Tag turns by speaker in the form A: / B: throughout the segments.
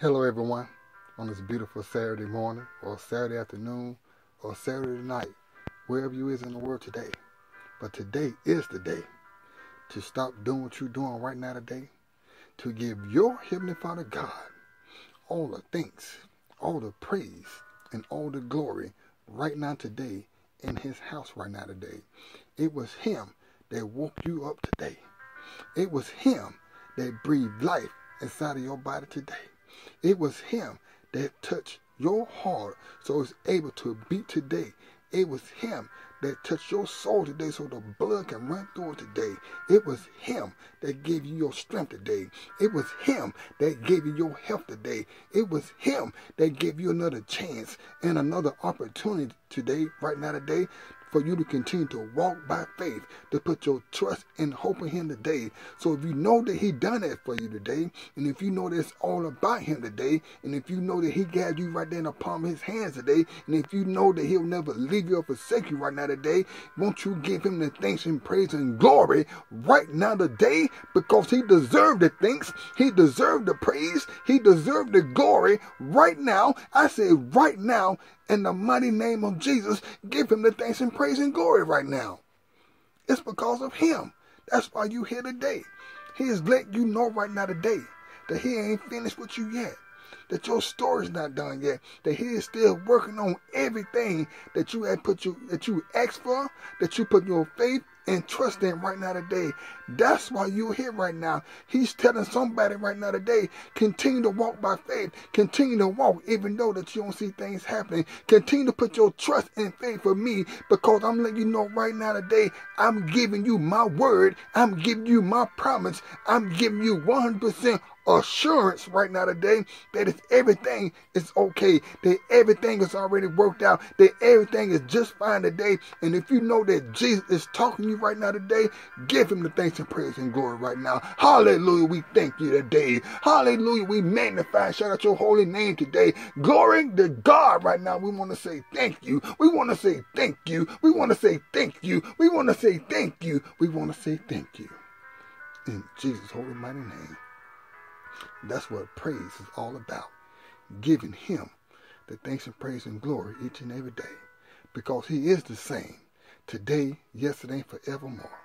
A: Hello, everyone, on this beautiful Saturday morning, or Saturday afternoon, or Saturday night, wherever you is in the world today. But today is the day to stop doing what you're doing right now today, to give your Heavenly Father God all the thanks, all the praise, and all the glory right now today in His house right now today. It was Him that woke you up today. It was Him that breathed life inside of your body today. It was him that touched your heart so it's able to beat today. It was him that touched your soul today so the blood can run through it today. It was him that gave you your strength today. It was him that gave you your health today. It was him that gave you another chance and another opportunity today, right now today, for you to continue to walk by faith, to put your trust and hope in Him today. So if you know that He done it for you today, and if you know that it's all about Him today, and if you know that He got you right there in the palm of His hands today, and if you know that He'll never leave you or forsake you right now today, won't you give Him the thanks and praise and glory right now today? Because He deserved the thanks, He deserved the praise, He deserved the glory right now. I say right now in the mighty name of Jesus, give him the thanks and praise and glory right now. It's because of him. That's why you here today. He is letting you know right now today that he ain't finished with you yet. That your story's not done yet. That he is still working on everything that you had put you that you asked for, that you put your faith and trust in right now today. That's why you're here right now. He's telling somebody right now today, continue to walk by faith. Continue to walk even though that you don't see things happening. Continue to put your trust and faith for me because I'm letting you know right now today, I'm giving you my word. I'm giving you my promise. I'm giving you 100% assurance right now today that if everything is okay, that everything is already worked out, that everything is just fine today. And if you know that Jesus is talking to you right now today, give him the thanks and praise and glory right now. Hallelujah. We thank you today. Hallelujah. We magnify, shout out your holy name today. Glory to God right now. We want to say thank you. We want to say thank you. We want to say thank you. We want to say thank you. We want to say thank you. In Jesus' holy mighty name. That's what praise is all about. Giving him the thanks and praise and glory each and every day. Because he is the same today, yesterday, and forevermore.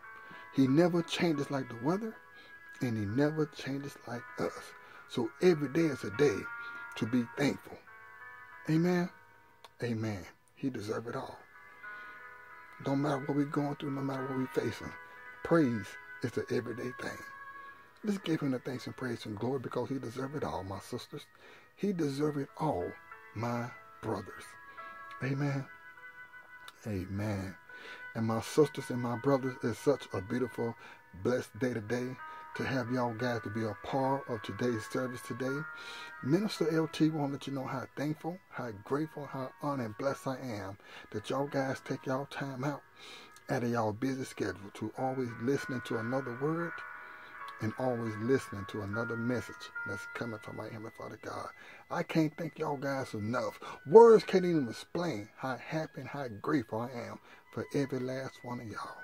A: He never changes like the weather, and he never changes like us. So every day is a day to be thankful. Amen. Amen. He deserves it all. No matter what we're going through, no matter what we're facing, praise is the everyday thing. Let's give him the thanks and praise and glory because he deserves it all, my sisters. He deserves it all, my brothers. Amen. Amen. And my sisters and my brothers, it's such a beautiful, blessed day today to have y'all guys to be a part of today's service today. Minister LT want to let you know how thankful, how grateful, how honored and blessed I am that y'all guys take y'all time out out of y'all busy schedule to always listening to another word and always listening to another message that's coming from my Heavenly Father God. I can't thank y'all guys enough. Words can't even explain how happy and how grateful I am for every last one of y'all.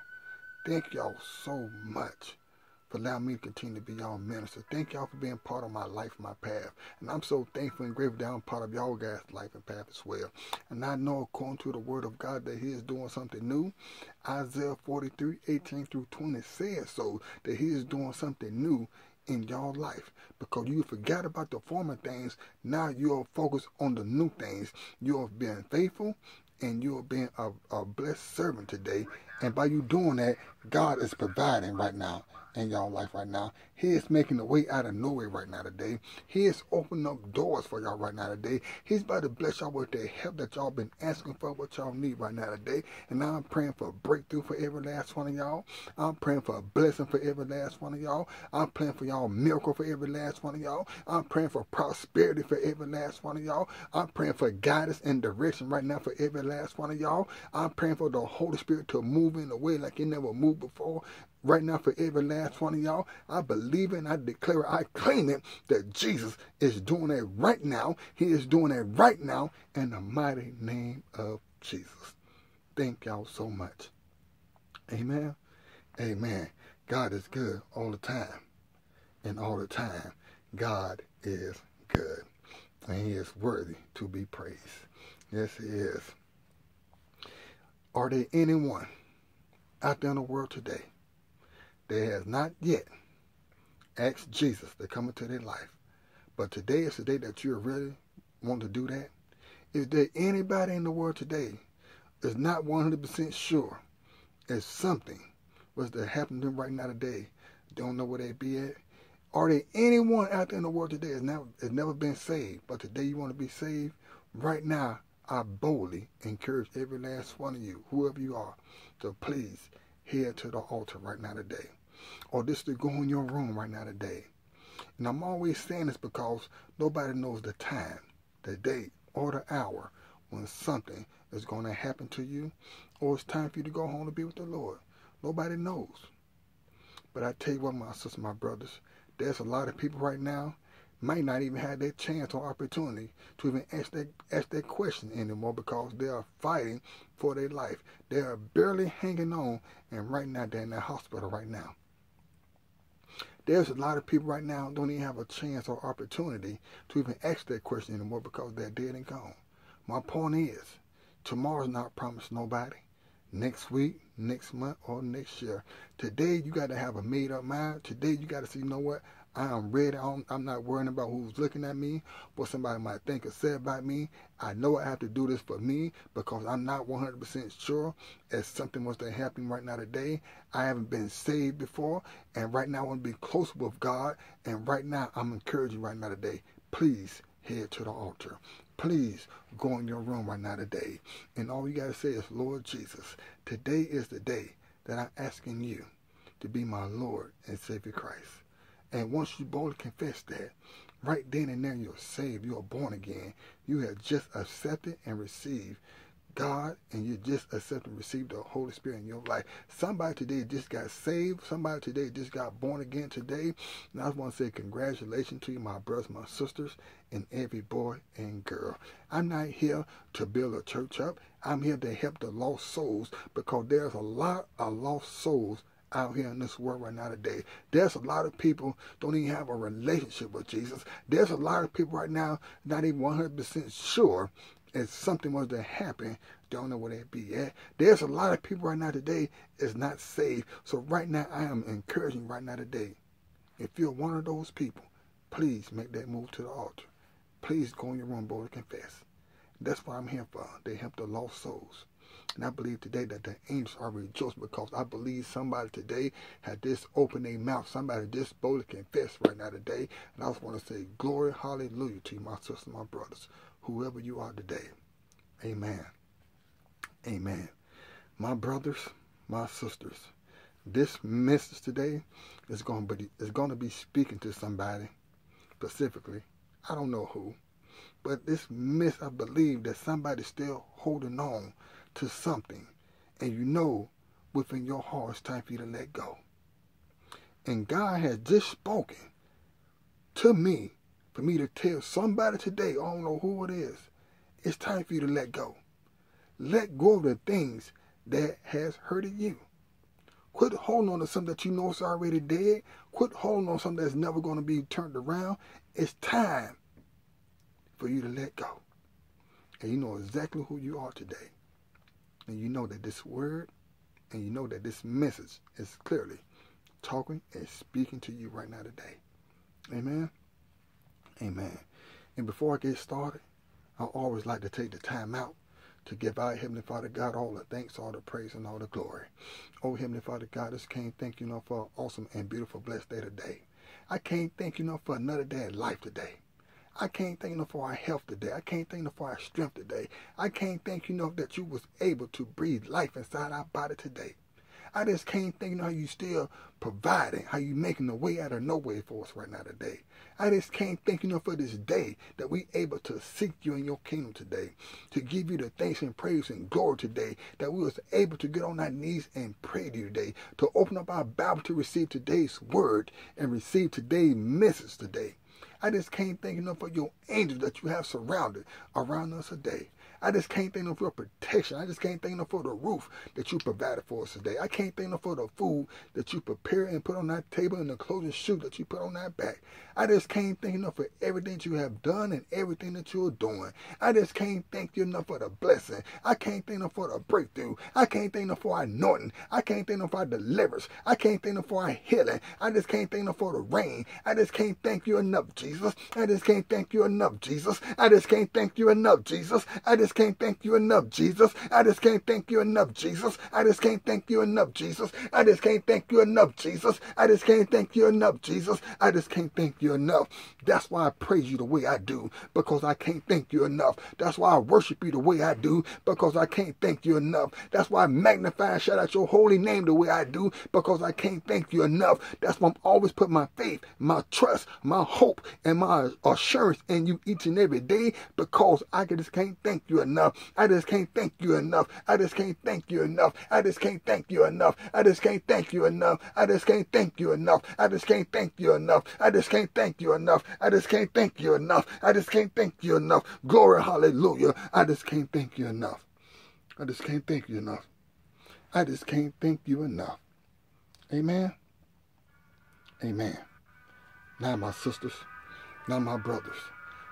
A: Thank y'all so much for allowing me to continue to be y'all minister. Thank y'all for being part of my life, my path. And I'm so thankful and grateful that I'm part of y'all guys' life and path as well. And I know according to the word of God that he is doing something new. Isaiah 43, 18 through 20 says so, that he is doing something new in y'all life because you forgot about the former things. Now you're focused on the new things. You're being faithful and you're being a, a blessed servant today. And by you doing that, God is providing right now in y'all life right now. He is making a way out of nowhere right now today. He is opening up doors for y'all right now today. He's about to bless y'all with the help that y'all been asking for, what y'all need right now today. And I'm praying for a breakthrough for every last one of y'all. I'm praying for a blessing for every last one of y'all. I'm praying for y'all miracle for every last one of y'all. I'm praying for prosperity for every last one of y'all. I'm praying for guidance and direction right now for every last one of y'all. I'm praying for the Holy Spirit to move in a way like it never moved before right now for every last one of y'all. I believe it I declare it, I claim it that Jesus is doing it right now. He is doing it right now in the mighty name of Jesus. Thank y'all so much. Amen. Amen. God is good all the time. And all the time, God is good. and he is worthy to be praised. Yes, he is. Are there anyone out there in the world today that has not yet asked Jesus to come into their life, but today is the day that you're really want to do that? Is there anybody in the world today that's not 100% sure if something was to happen to them right now today, don't know where they'd be at? Are there anyone out there in the world today never, has never been saved, but today you want to be saved? Right now, I boldly encourage every last one of you, whoever you are, please head to the altar right now today. Or just to go in your room right now today. And I'm always saying this because nobody knows the time, the date, or the hour when something is going to happen to you or it's time for you to go home to be with the Lord. Nobody knows. But I tell you what, my sisters, my brothers, there's a lot of people right now might not even have that chance or opportunity to even ask that ask that question anymore because they are fighting for their life. They are barely hanging on, and right now they're in the hospital right now. There's a lot of people right now don't even have a chance or opportunity to even ask that question anymore because they're dead and gone. My point is, tomorrow's not promised nobody next week, next month, or next year. Today, you got to have a made up mind. Today, you got to say, you know what? I am ready. I'm not worrying about who's looking at me, what somebody might think or say about me. I know I have to do this for me because I'm not 100% sure if something was to happen right now today. I haven't been saved before, and right now I want to be close with God. And right now, I'm encouraging right now today. Please head to the altar please go in your room right now today. And all you got to say is, Lord Jesus, today is the day that I'm asking you to be my Lord and Savior Christ. And once you boldly confess that, right then and there you're saved, you're born again. You have just accepted and received God and you just accept and receive the Holy Spirit in your life. Somebody today just got saved. Somebody today just got born again today. And I just want to say congratulations to you, my brothers, my sisters, and every boy and girl. I'm not here to build a church up. I'm here to help the lost souls because there's a lot of lost souls out here in this world right now today. There's a lot of people don't even have a relationship with Jesus. There's a lot of people right now not even 100% sure if something was to happen, don't know where they'd be at. There's a lot of people right now today is not saved. So right now, I am encouraging right now today. If you're one of those people, please make that move to the altar. Please go in your room, boy, and confess. That's what I'm here for. They help the lost souls. And I believe today that the angels are rejoicing because I believe somebody today had this open their mouth. Somebody just boldly confessed right now today. And I just want to say, glory, hallelujah to you, my sisters, my brothers whoever you are today. Amen. Amen. My brothers, my sisters, this message today is going to be is going to be speaking to somebody specifically. I don't know who, but this miss I believe that somebody's still holding on to something, and you know within your heart it's time for you to let go. And God has just spoken to me for me to tell somebody today, I don't know who it is, it's time for you to let go. Let go of the things that has hurted you. Quit holding on to something that you know is already dead. Quit holding on to something that's never going to be turned around. It's time for you to let go. And you know exactly who you are today. And you know that this word and you know that this message is clearly talking and speaking to you right now today. Amen. Amen. And before I get started, I always like to take the time out to give our Heavenly Father God all the thanks, all the praise, and all the glory. Oh, Heavenly Father God, I can't thank you enough for an awesome and beautiful blessed day today. I can't thank you enough for another day of life today. I can't thank you for our health today. I can't thank you for our strength today. I can't thank you enough that you was able to breathe life inside our body today. I just can't think how you still providing, how you making a way out of no way for us right now today. I just can't thank you enough for this day that we able to seek you in your kingdom today, to give you the thanks and praise and glory today, that we was able to get on our knees and pray to you today, to open up our Bible to receive today's word and receive today's message today. I just can't thank enough for your angels that you have surrounded around us today. I just can't thank you for protection. I just can't thank you for the roof that you provided for us today. I can't thank you for the food that you prepare and put on that table and the clothes and shoes that you put on that back. I just can't thank you enough for everything that you have done and everything that you're doing. I just can't thank you enough for the blessing. I can't thank you for the breakthrough. I can't thank you for our anointing. I can't thank you for our deliverance. I can't thank you for our healing. I just can't thank you for the rain. I just can't thank you enough, Jesus. I just can't thank you enough, Jesus. I just can't thank you enough, Jesus. I just can't thank you enough, Jesus. I just can't thank you enough, Jesus. I just can't thank you enough, Jesus. I just can't thank you enough, Jesus. I just can't thank you enough, Jesus. I just can't thank you enough. That's why I praise you the way I do, because I can't thank you enough. That's why I worship you the way I do, because I can't thank you enough. That's why I magnify and shout out your holy name the way I do, because I can't thank you enough. That's why I'm always put my faith, my trust, my hope, and my assurance in you each and every day, because I just can't thank you enough. I just can't thank you enough. I just can't thank you enough. I just can't thank you enough. I just can't thank you enough. I just can't thank you enough. I just can't thank you enough. I just can't thank you enough. I just can't thank you enough. I just can't thank you enough. Glory, hallelujah. I just can't thank you enough. I just can't thank you enough. I just can't thank you enough. Amen. Amen. Now, my sisters, now, my brothers,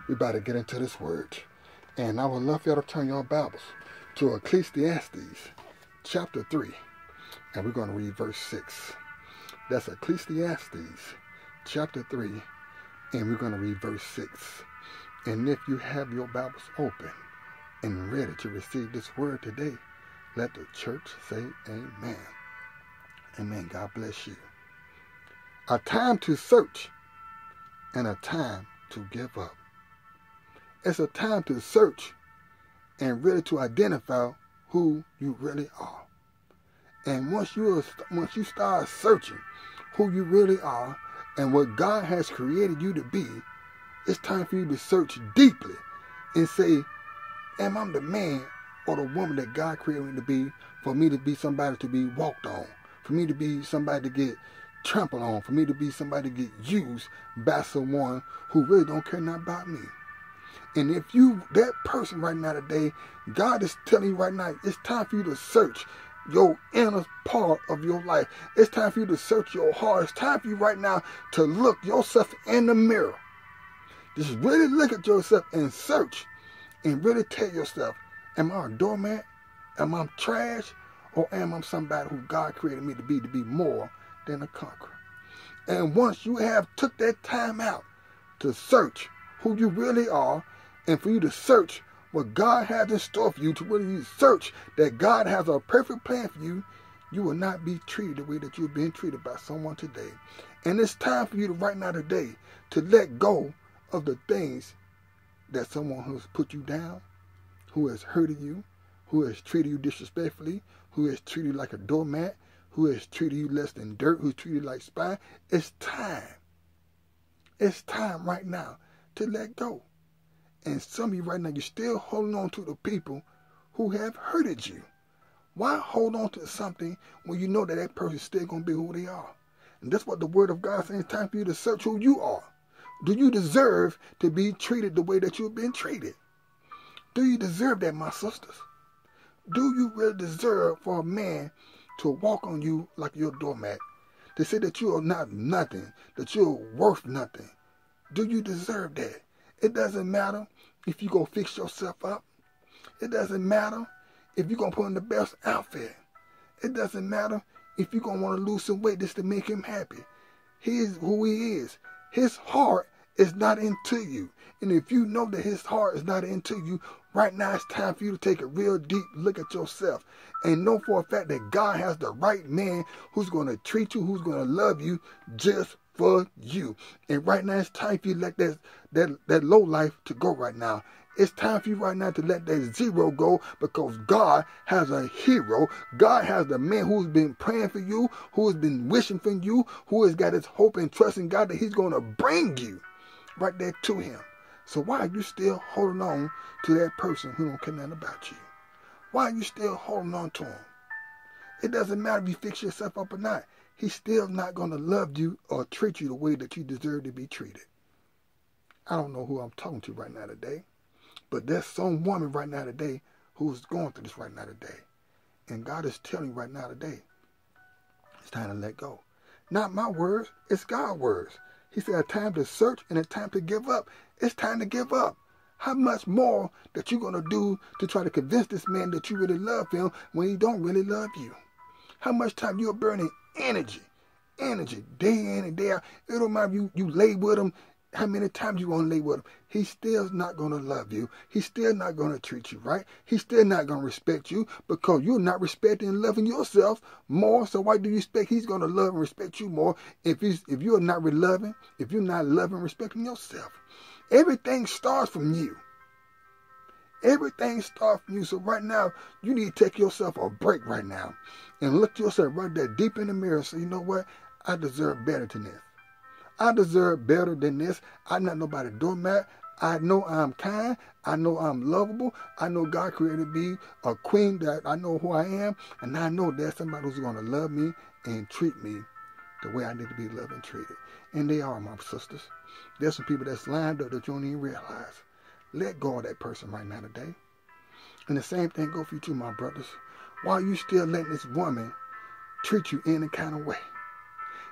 A: we about to get into this word. And I would love for you to turn your Bibles to Ecclesiastes chapter 3. And we're going to read verse 6. That's Ecclesiastes chapter 3 and we're going to read verse 6. And if you have your Bibles open and ready to receive this word today, let the church say amen. Amen. God bless you. A time to search and a time to give up. It's a time to search and really to identify who you really are. And once you once you start searching who you really are, and what God has created you to be, it's time for you to search deeply and say, Am I the man or the woman that God created me to be for me to be somebody to be walked on, for me to be somebody to get trampled on, for me to be somebody to get used by someone who really don't care nothing about me? And if you, that person right now today, God is telling you right now, it's time for you to search your inner part of your life. It's time for you to search your heart. It's time for you right now to look yourself in the mirror. Just really look at yourself and search and really tell yourself, am I a doormat? Am I trash? Or am I somebody who God created me to be to be more than a conqueror? And once you have took that time out to search who you really are and for you to search what God has in store for you, to really search that God has a perfect plan for you, you will not be treated the way that you're being treated by someone today. And it's time for you to right now today to let go of the things that someone has put you down, who has hurted you, who has treated you disrespectfully, who has treated you like a doormat, who has treated you less than dirt, who's treated you like spy. It's time. It's time right now to let go. And some of you right now, you're still holding on to the people who have hurted you. Why hold on to something when you know that that person's still going to be who they are? And that's what the Word of God says. It's time for you to search who you are. Do you deserve to be treated the way that you've been treated? Do you deserve that, my sisters? Do you really deserve for a man to walk on you like your doormat? To say that you are not nothing, that you're worth nothing? Do you deserve that? It doesn't matter if you go fix yourself up. It doesn't matter if you're going to put on the best outfit. It doesn't matter if you're going to want to lose some weight just to make him happy. He is who he is. His heart is not into you. And if you know that his heart is not into you, right now it's time for you to take a real deep look at yourself and know for a fact that God has the right man who's going to treat you, who's going to love you just for you. And right now it's time for you to let that, that, that low life to go right now. It's time for you right now to let that zero go because God has a hero. God has the man who's been praying for you, who has been wishing for you, who has got his hope and trust in God that he's going to bring you right there to him. So why are you still holding on to that person who don't care nothing about you? Why are you still holding on to him? It doesn't matter if you fix yourself up or not he's still not going to love you or treat you the way that you deserve to be treated. I don't know who I'm talking to right now today, but there's some woman right now today who's going through this right now today. And God is telling you right now today, it's time to let go. Not my words, it's God's words. He said, a time to search and a time to give up. It's time to give up. How much more that you're going to do to try to convince this man that you really love him when he don't really love you? How much time you're burning energy, energy, day in and day out. It don't matter if you, you lay with him, how many times you want to lay with him. He's still not going to love you. He's still not going to treat you right. He's still not going to respect you because you're not respecting and loving yourself more. So why do you expect he's going to love and respect you more if he's if you're not loving, if you're not loving respecting yourself? Everything starts from you. Everything starts from you. So right now, you need to take yourself a break right now and look yourself right there deep in the mirror So you know what? I deserve better than this. I deserve better than this. I'm not nobody doormat. I know I'm kind. I know I'm lovable. I know God created me a queen that I know who I am. And I know there's somebody who's going to love me and treat me the way I need to be loved and treated. And they are my sisters. There's some people that's lined up that you don't even realize. Let go of that person right now today. And the same thing go for you too, my brothers. Why are you still letting this woman treat you any kind of way?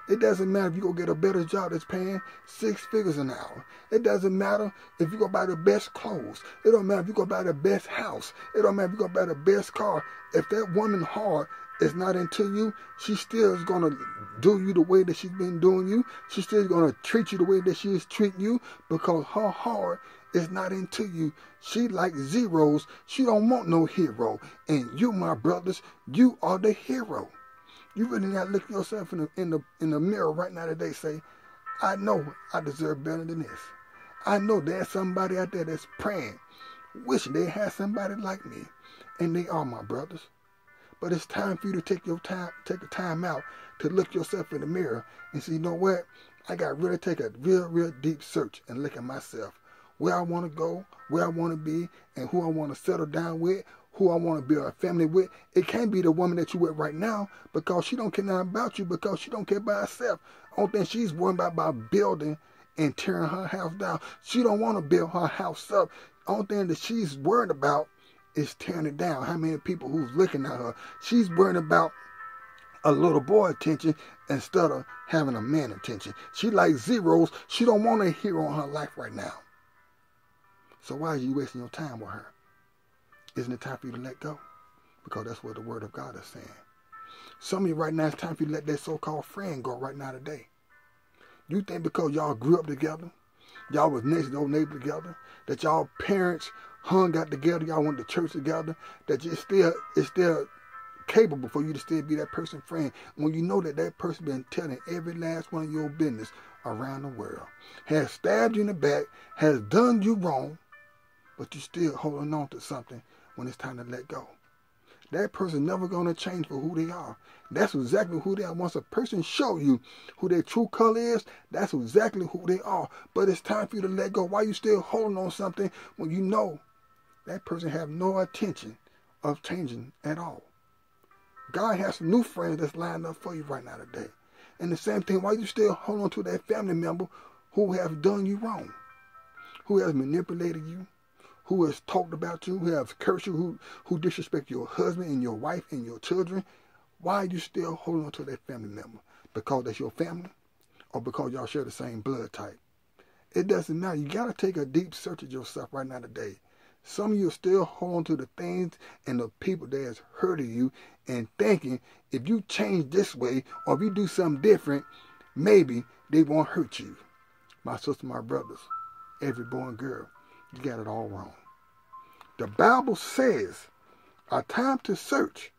A: It doesn't matter if you go get a better job that's paying six figures an hour. It doesn't matter if you go buy the best clothes. It don't matter if you go buy the best house. It don't matter if you go buy the best car. If that woman heart is not into you, she still is going to do you the way that she's been doing you. She's still going to treat you the way that she is treating you because her heart is not into you. She like zeros. She don't want no hero. And you, my brothers, you are the hero. You really got to look yourself in the, in the in the mirror right now today. Say, I know I deserve better than this. I know there's somebody out there that's praying, wishing they had somebody like me, and they are my brothers. But it's time for you to take your time, take a time out to look yourself in the mirror and say, you know what? I got to really take a real, real deep search and look at myself, where I want to go, where I want to be, and who I want to settle down with, who I want to build a family with. It can't be the woman that you with right now because she don't care nothing about you because she don't care about herself. Only thing she's worried about about building and tearing her house down. She don't want to build her house up. Only thing that she's worried about is tearing it down. How many people who's looking at her? She's worried about a little boy attention instead of having a man attention. She likes zeros. She don't want a hero in her life right now. So why are you wasting your time with her? Isn't it time for you to let go? Because that's what the word of God is saying. Some of you right now, it's time for you to let that so-called friend go right now today. You think because y'all grew up together, y'all was next door neighbor together, that y'all parents hung out together, y'all went to church together, that you still it's still capable for you to still be that person's friend when you know that that person been telling every last one of your business around the world, has stabbed you in the back, has done you wrong, but you're still holding on to something when it's time to let go. That person never going to change for who they are. That's exactly who they are. Once a person show you who their true color is, that's exactly who they are. But it's time for you to let go. Why you still holding on something when you know that person have no intention of changing at all? God has some new friends that's lined up for you right now today. And the same thing, why you still holding on to that family member who have done you wrong, who has manipulated you, who has talked about you, who has cursed you, who, who disrespect your husband and your wife and your children, why are you still holding on to that family member? Because that's your family? Or because y'all share the same blood type? It doesn't matter. You got to take a deep search of yourself right now today. Some of you are still holding to the things and the people that has hurting you and thinking if you change this way or if you do something different, maybe they won't hurt you. My sister, my brothers, every boy and girl, you got it all wrong. The Bible says a time to search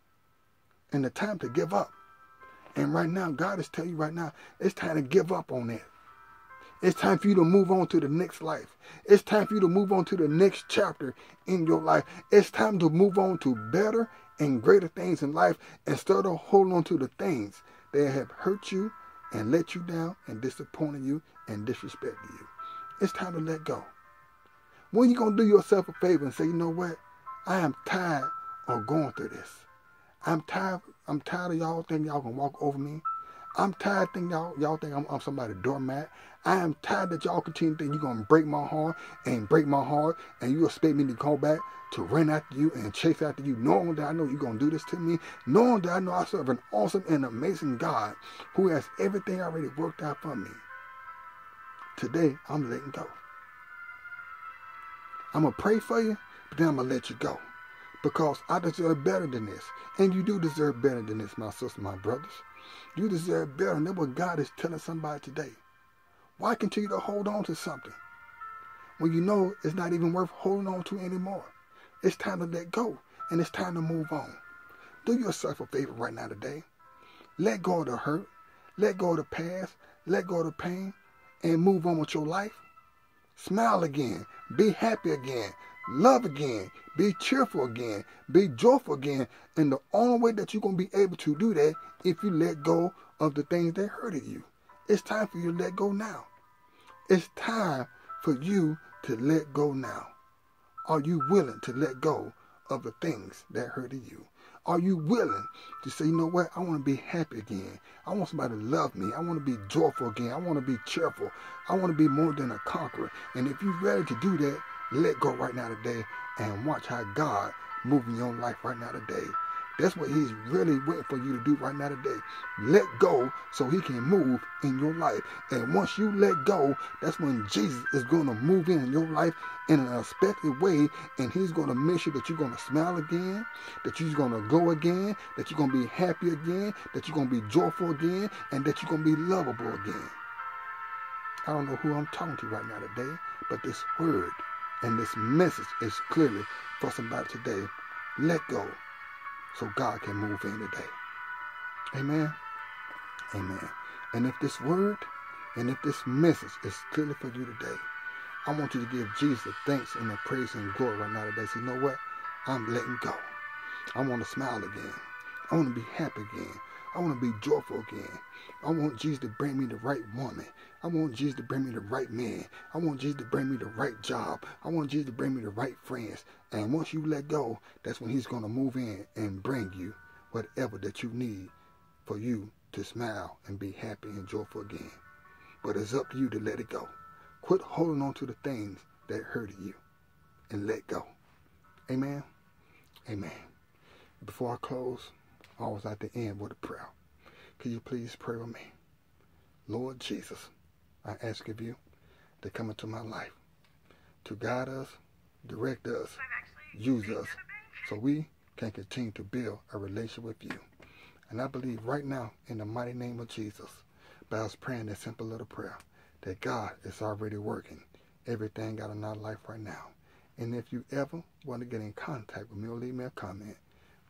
A: and a time to give up. And right now, God is telling you right now, it's time to give up on that. It's time for you to move on to the next life. It's time for you to move on to the next chapter in your life. It's time to move on to better and greater things in life instead of holding on to the things that have hurt you and let you down and disappointed you and disrespected you. It's time to let go. When you gonna do yourself a favor and say, you know what? I am tired of going through this. I'm tired. I'm tired of y'all thinking y'all can walk over me. I'm tired thinking y'all y'all think I'm, I'm somebody doormat. I am tired that y'all continue to think you're gonna break my heart and break my heart and you expect me to call back to run after you and chase after you, knowing that I know you're gonna do this to me, knowing that I know I serve an awesome and amazing God who has everything already worked out for me. Today I'm letting go. I'm gonna pray for you, but then I'm gonna let you go. Because I deserve better than this. And you do deserve better than this, my sister, my brothers. You deserve better. And that's what God is telling somebody today. Why continue to hold on to something when you know it's not even worth holding on to anymore? It's time to let go and it's time to move on. Do yourself a favor right now today. Let go of the hurt, let go of the past, let go of the pain, and move on with your life. Smile again, be happy again, love again, be cheerful again, be joyful again. And the only way that you're going to be able to do that if you let go of the things that hurted you. It's time for you to let go now. It's time for you to let go now. Are you willing to let go of the things that hurted you? Are you willing to say, you know what? I want to be happy again. I want somebody to love me. I want to be joyful again. I want to be cheerful. I want to be more than a conqueror. And if you're ready to do that, let go right now today and watch how God move in your life right now today. That's what he's really waiting for you to do right now today. Let go so he can move in your life. And once you let go, that's when Jesus is going to move in, your life in an unexpected way. And he's going to make sure that you're going to smile again, that you're going to go again, that you're going to be happy again, that you're going to be joyful again, and that you're going to be lovable again. I don't know who I'm talking to right now today, but this word and this message is clearly for somebody today. Let go so God can move in today. Amen. Amen. And if this word and if this message is clearly for you today, I want you to give Jesus thanks and the praise and glory right now today. So you know what? I'm letting go. I want to smile again. I want to be happy again. I want to be joyful again. I want Jesus to bring me the right woman. I want Jesus to bring me the right man. I want Jesus to bring me the right job. I want Jesus to bring me the right friends. And once you let go, that's when he's going to move in and bring you whatever that you need for you to smile and be happy and joyful again. But it's up to you to let it go. Quit holding on to the things that hurted you and let go. Amen. Amen. Before I close, always at the end with a prayer. Could you please pray with me? Lord Jesus, I ask of you to come into my life, to guide us, direct us, use us, so we can continue to build a relationship with you. And I believe right now, in the mighty name of Jesus, by us praying that simple little prayer, that God is already working everything out in our life right now. And if you ever want to get in contact with me or leave me a comment,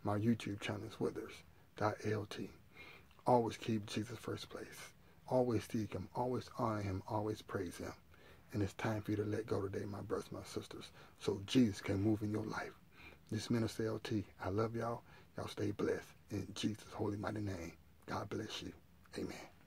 A: my YouTube channel is withers.lt. Always keep Jesus first place. Always seek him, always honor him, always praise him. And it's time for you to let go today, my brothers, my sisters, so Jesus can move in your life. This Minister LT, I love y'all. Y'all stay blessed. In Jesus' holy mighty name, God bless you. Amen.